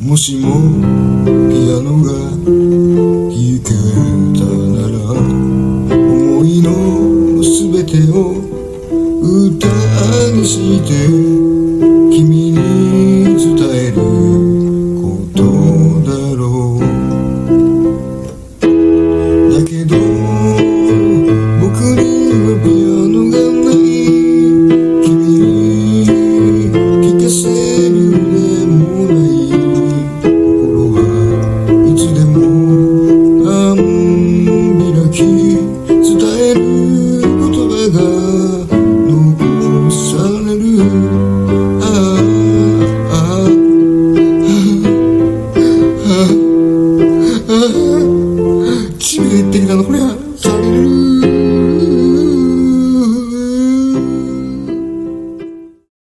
もしもピアノが弾けたなら思いのすべてを歌にして君に伝えることだろう。だけど僕にはピアノがが残される。ああああああ。あ致命的なのこりゃされる。